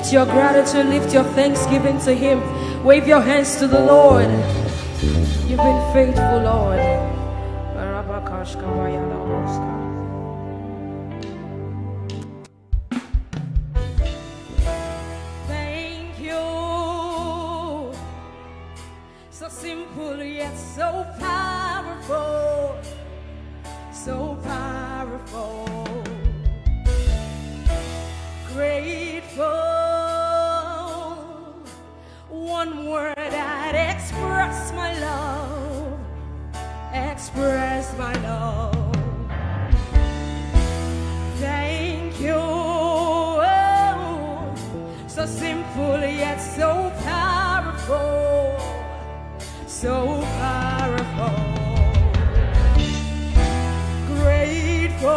Lift your gratitude, lift your thanksgiving to Him. Wave your hands to the Lord. You've been faithful, Lord. Thank you. So simple yet so powerful. express my love. Thank you, oh, so simple yet so powerful, so powerful. Grateful,